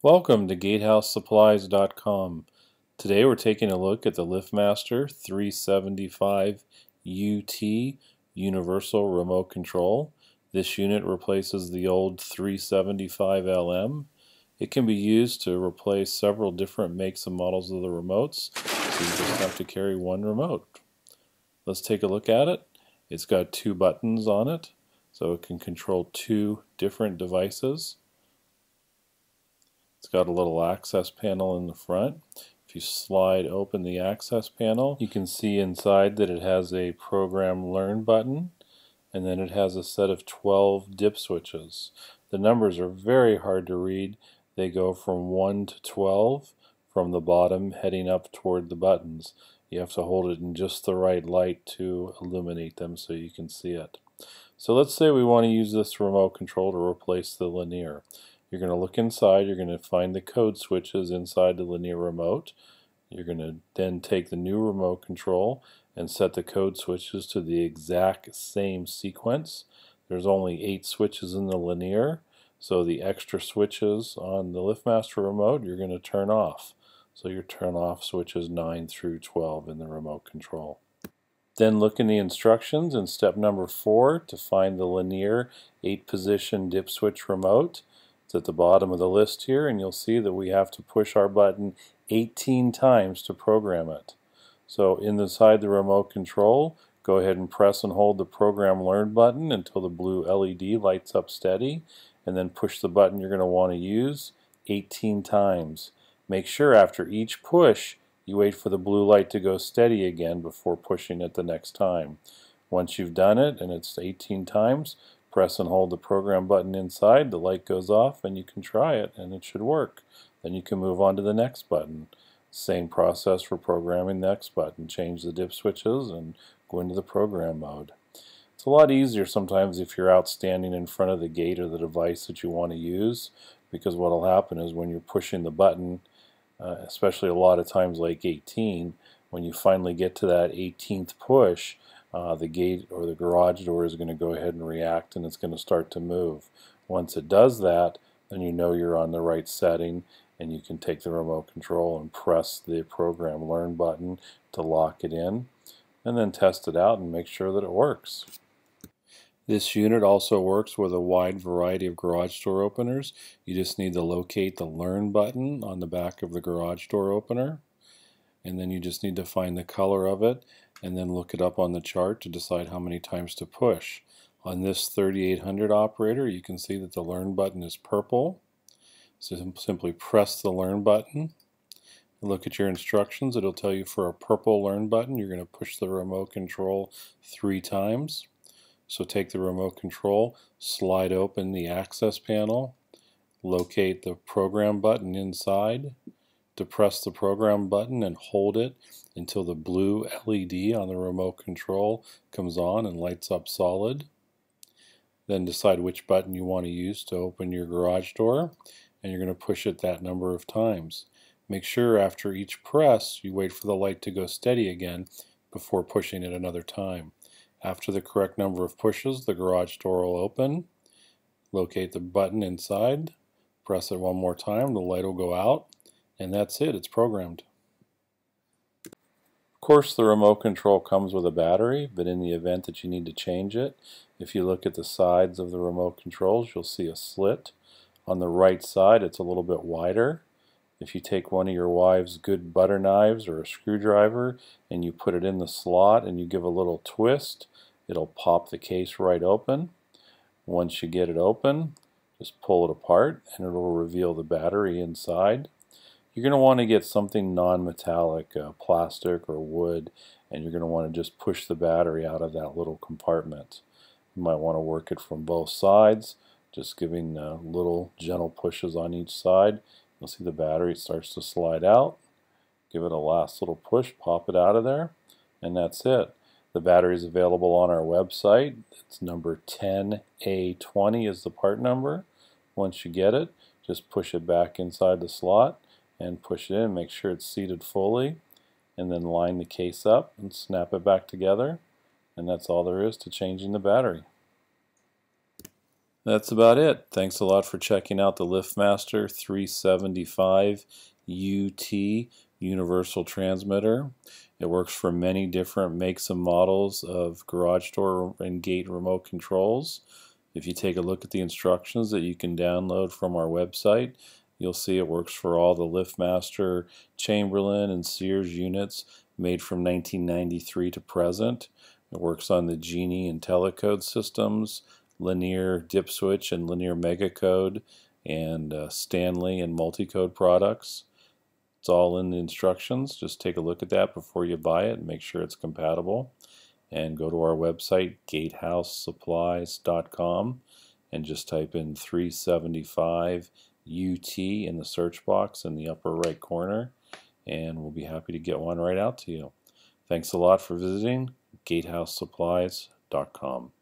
Welcome to GateHouseSupplies.com. Today we're taking a look at the LiftMaster 375 UT Universal Remote Control. This unit replaces the old 375 LM. It can be used to replace several different makes and models of the remotes, so you just have to carry one remote. Let's take a look at it. It's got two buttons on it, so it can control two different devices. It's got a little access panel in the front. If you slide open the access panel, you can see inside that it has a program learn button and then it has a set of 12 dip switches. The numbers are very hard to read. They go from 1 to 12 from the bottom heading up toward the buttons. You have to hold it in just the right light to illuminate them so you can see it. So let's say we want to use this remote control to replace the linear. You're going to look inside, you're going to find the code switches inside the linear remote. You're going to then take the new remote control and set the code switches to the exact same sequence. There's only eight switches in the linear, so the extra switches on the LiftMaster remote you're going to turn off. So you turn off switches 9 through 12 in the remote control. Then look in the instructions in step number 4 to find the linear 8 position dip switch remote. It's at the bottom of the list here and you'll see that we have to push our button 18 times to program it. So inside the remote control go ahead and press and hold the program learn button until the blue LED lights up steady and then push the button you're going to want to use 18 times. Make sure after each push you wait for the blue light to go steady again before pushing it the next time. Once you've done it and it's 18 times press and hold the program button inside, the light goes off and you can try it and it should work. Then you can move on to the next button. Same process for programming the next button. Change the dip switches and go into the program mode. It's a lot easier sometimes if you're out standing in front of the gate or the device that you want to use because what will happen is when you're pushing the button, uh, especially a lot of times like 18, when you finally get to that 18th push, uh, the gate or the garage door is going to go ahead and react and it's going to start to move. Once it does that, then you know you're on the right setting and you can take the remote control and press the program learn button to lock it in and then test it out and make sure that it works. This unit also works with a wide variety of garage door openers. You just need to locate the learn button on the back of the garage door opener and then you just need to find the color of it and then look it up on the chart to decide how many times to push. On this 3800 operator you can see that the learn button is purple. So simply press the learn button. Look at your instructions. It'll tell you for a purple learn button you're going to push the remote control three times. So take the remote control slide open the access panel locate the program button inside to press the program button and hold it until the blue LED on the remote control comes on and lights up solid. Then decide which button you want to use to open your garage door and you're going to push it that number of times. Make sure after each press you wait for the light to go steady again before pushing it another time. After the correct number of pushes the garage door will open. Locate the button inside, press it one more time, the light will go out and that's it, it's programmed. Of course the remote control comes with a battery, but in the event that you need to change it, if you look at the sides of the remote controls you'll see a slit. On the right side it's a little bit wider. If you take one of your wife's good butter knives or a screwdriver and you put it in the slot and you give a little twist, it'll pop the case right open. Once you get it open, just pull it apart and it'll reveal the battery inside you're going to want to get something non-metallic, uh, plastic or wood, and you're going to want to just push the battery out of that little compartment. You might want to work it from both sides, just giving uh, little gentle pushes on each side. You'll see the battery starts to slide out. Give it a last little push, pop it out of there, and that's it. The battery is available on our website. It's number 10A20 is the part number. Once you get it, just push it back inside the slot and push it in, make sure it's seated fully, and then line the case up and snap it back together. And that's all there is to changing the battery. That's about it. Thanks a lot for checking out the LiftMaster 375 UT universal transmitter. It works for many different makes and models of garage door and gate remote controls. If you take a look at the instructions that you can download from our website, you'll see it works for all the LiftMaster Chamberlain and Sears units made from 1993 to present. It works on the Genie and Telecode systems, Linear Dip Switch and Linear Megacode, and uh, Stanley and Multicode products. It's all in the instructions. Just take a look at that before you buy it and make sure it's compatible. And go to our website, gatehousesupplies.com, and just type in 375 UT in the search box in the upper right corner, and we'll be happy to get one right out to you. Thanks a lot for visiting gatehousesupplies.com.